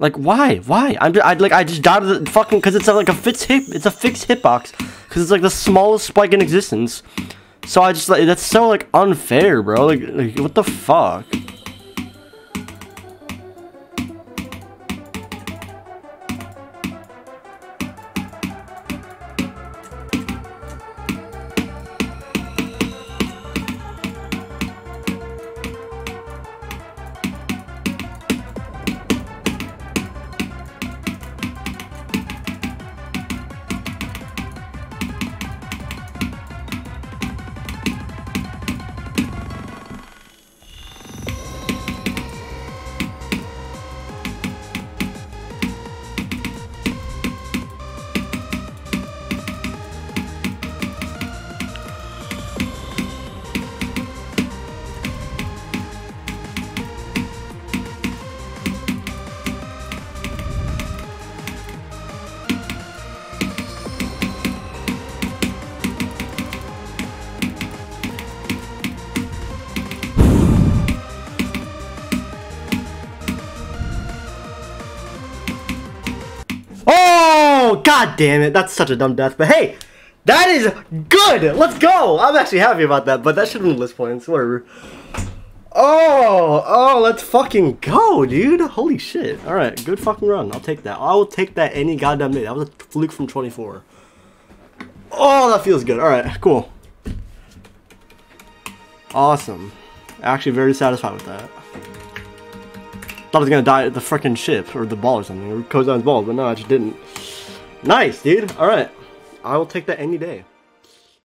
Like why? Why? I'm just, I like I just of the fucking because it's a, like a fixed hit. It's a fixed hitbox because it's like the smallest spike in existence. So I just like that's so like unfair, bro. Like, like what the fuck? Oh, god damn it. That's such a dumb death. But hey, that is good. Let's go. I'm actually happy about that, but that should have been list points. Whatever. Oh, oh, let's fucking go, dude. Holy shit. All right, good fucking run. I'll take that. I will take that any goddamn day. That was a fluke from 24. Oh, that feels good. All right, cool. Awesome. Actually, very satisfied with that. Thought I was gonna die at the freaking ship or the ball or something, or Kozan's ball, but no, I just didn't. Nice, dude. All right, I will take that any day.